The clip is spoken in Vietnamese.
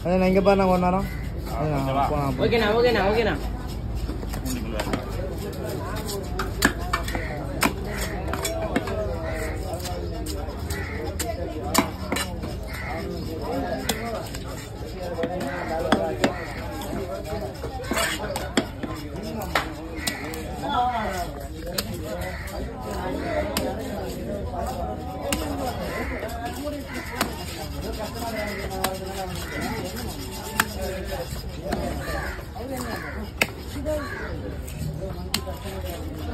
anh yung gaba na ko na ro? ok na, ok na, ok na. Thank you. Thank you.